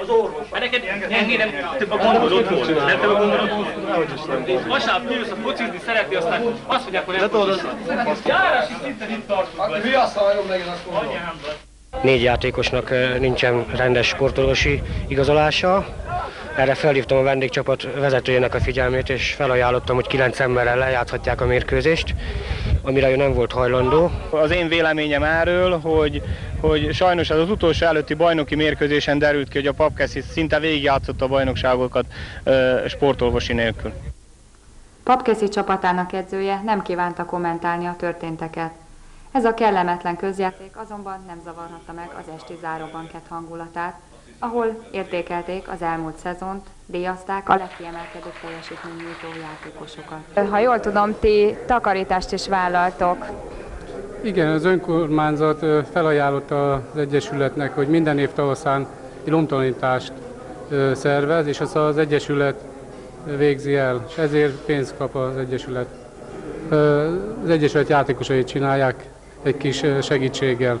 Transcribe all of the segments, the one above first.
Az orvos. Mert neked nem több a gondod otthon. Nem több a gondod otthon. Vasárnap kijössz a focizni, szeretni, aztán azt mondják, hogy nem focizni. Járási szinten itt tartunk. Mi azt hallom meg, azt mondom. Négy játékosnak nincsen rendes sportolósi igazolása. Erre felhívtam a vendégcsapat vezetőjének a figyelmét, és felajánlottam, hogy kilenc emberrel lejátszhatják a mérkőzést, amire ő nem volt hajlandó. Az én véleményem erről, hogy, hogy sajnos ez az utolsó előtti bajnoki mérkőzésen derült ki, hogy a Papkeszi szinte végigjátszott a bajnokságokat ö, sportolvosi nélkül. Papkeszi csapatának edzője nem kívánta kommentálni a történteket. Ez a kellemetlen közjáték azonban nem zavarhatta meg az esti záróbankett hangulatát, ahol értékelték az elmúlt szezont, díjazták a legkiemelkedőbb teljesítménynyújtó játékosokat. Ha jól tudom, ti takarítást is vállaltok. Igen, az önkormányzat felajánlotta az Egyesületnek, hogy minden év tavaszán lomtalanítást szervez, és azt az Egyesület végzi el, és ezért pénzt kap az Egyesület. Az Egyesület játékosait csinálják egy kis segítséggel.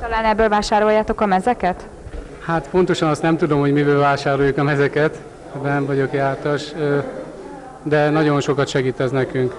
Talán ebből vásároljátok a mezeket? Hát pontosan azt nem tudom, hogy miből vásároljuk a mezeket, nem vagyok jártas, de nagyon sokat segít ez nekünk.